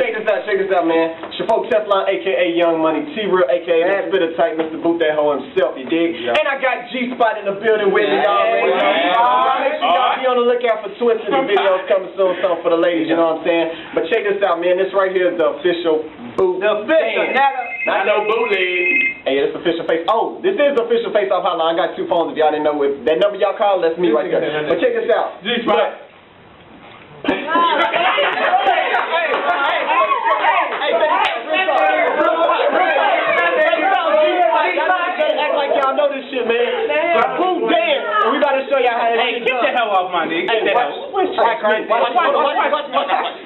check this out, check this out, man. It's your folks Teflon, aka Young Money, T-Real, aka the Spitter Type, Mr. Boot that hoe himself, you dig? And I got G-Spot in the building with me. Y'all make sure y'all be on the lookout for twins and the videos coming soon, something for the ladies, you know what I'm saying? But check this out, man. This right here is the official boot. The official, not a, Not no bootleg. Hey, this official face. Oh, this is the official face off hotline. I got two phones. If y'all didn't know, if that number y'all called, that's me right there. But check this out. G-Spot. Know this shit, man. Boom, damn. And we about to show y'all how to Hey, get the hell off my nigga. Get the watch, hell. watch, watch, watch, watch, watch, watch, watch, watch. Check it out.